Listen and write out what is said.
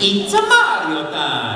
いっちゃまーりょうた